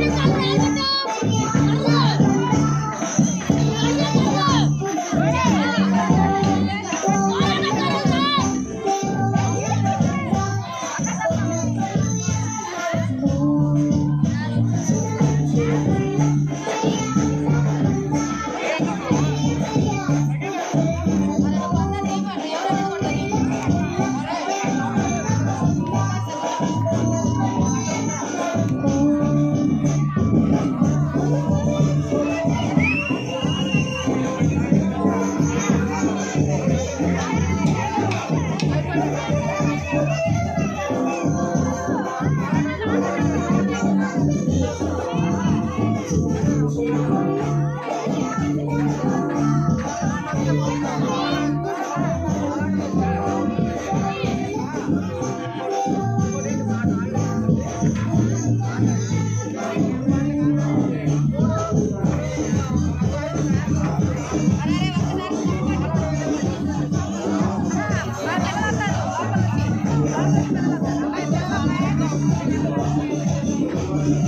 Yes.